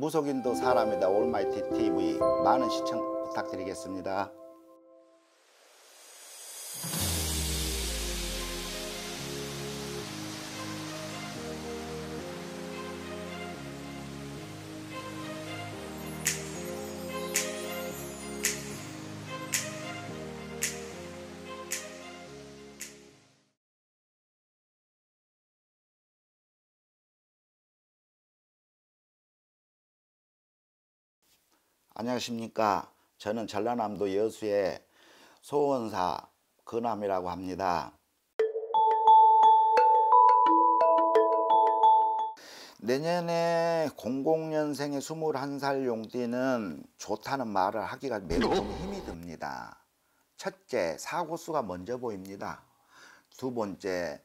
무속인도 사람이다 올마이티 TV 많은 시청 부탁드리겠습니다. 안녕하십니까. 저는 전라남도 여수의 소원사 근암이라고 합니다. 내년에 00년생의 21살 용띠는 좋다는 말을 하기가 매우 좀 힘이 듭니다. 첫째, 사고수가 먼저 보입니다. 두 번째,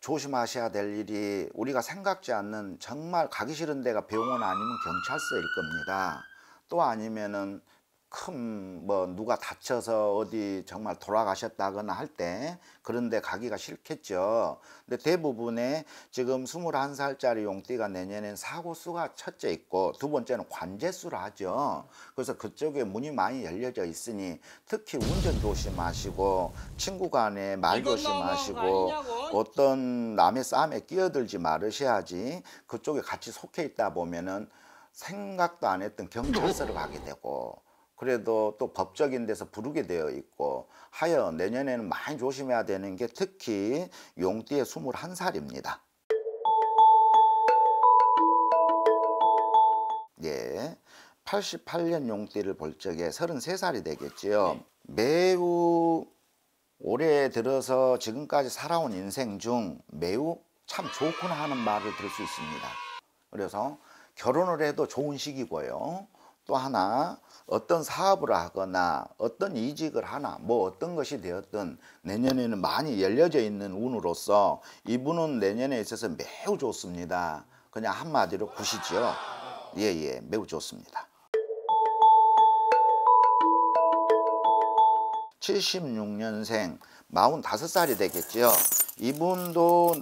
조심하셔야 될 일이 우리가 생각지 않는 정말 가기 싫은 데가 병원 아니면 경찰서일 겁니다. 또 아니면은 큰 뭐 누가 다쳐서 어디 정말 돌아가셨다거나 할 때 그런데 가기가 싫겠죠. 근데 대부분의 지금 21살짜리 용띠가 내년엔 사고수가 첫째 있고 두 번째는 관제수라 하죠. 그래서 그쪽에 문이 많이 열려져 있으니 특히 운전 조심하시고 친구 간에 말 조심하시고? 어떤 남의 싸움에 끼어들지 말으셔야지 그쪽에 같이 속해 있다 보면은 생각도 안 했던 경찰서를 가게 되고 그래도 또 법적인 데서 부르게 되어 있고 하여 내년에는 많이 조심해야 되는 게 특히 용띠의 21살입니다. 예. 88년 용띠를 볼 적에 33살이 되겠지요. 매우 올해 들어서 지금까지 살아온 인생 중 매우 참 좋구나 하는 말을 들을 수 있습니다. 그래서 결혼을 해도 좋은 시기고요. 또 하나 어떤 사업을 하거나 어떤 이직을 하나 뭐 어떤 것이 되었든 내년에는 많이 열려져 있는 운으로서 이분은 내년에 있어서 매우 좋습니다. 그냥 한마디로 굿이죠. 예예 매우 좋습니다. 76년생 45살이 되겠죠. 이분도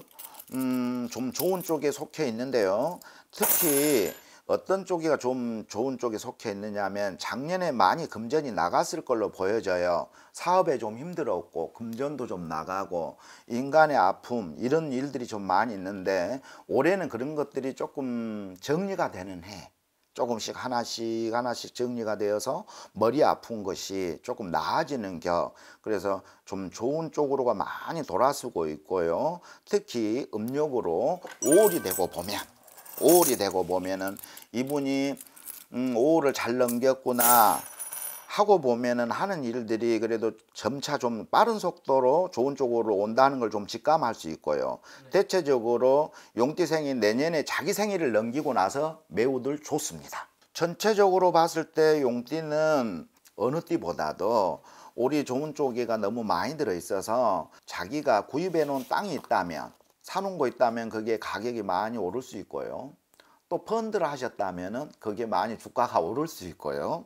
음, 좀 좋은 쪽에 속해 있는데요. 특히 어떤 쪽이가 좀 좋은 쪽에 속해 있느냐 하면 작년에 많이 금전이 나갔을 걸로 보여져요. 사업에 좀 힘들었고 금전도 좀 나가고 인간의 아픔 이런 일들이 좀 많이 있는데 올해는 그런 것들이 조금 정리가 되는 해. 조금씩 하나씩 하나씩 정리가 되어서 머리 아픈 것이 조금 나아지는 격 그래서 좀 좋은 쪽으로가 많이 돌아서고 있고요 특히 음력으로 5월이 되고 보면 5월이 되고 보면은 이분이 음, 5월을 잘 넘겼구나 하고 보면은 하는 일들이 그래도 점차 좀 빠른 속도로 좋은 쪽으로 온다는 걸 좀 직감할 수 있고요. 대체적으로 용띠생이 내년에 자기 생일을 넘기고 나서 매우들 좋습니다. 전체적으로 봤을 때 용띠는 어느 띠보다도 올이 좋은 쪽이가 너무 많이 들어 있어서 자기가 구입해 놓은 땅이 있다면 사놓은 거 있다면 그게 가격이 많이 오를 수 있고요. 또 펀드를 하셨다면은 그게 많이 주가가 오를 수 있고요.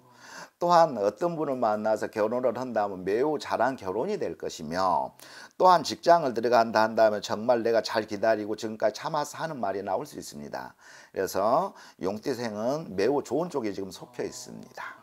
또한 어떤 분을 만나서 결혼을 한다면 매우 잘한 결혼이 될 것이며 또한 직장을 들어간다 한다면 정말 내가 잘 기다리고 지금까지 참아서 하는 말이 나올 수 있습니다. 그래서 용띠생은 매우 좋은 쪽에 지금 속혀 있습니다.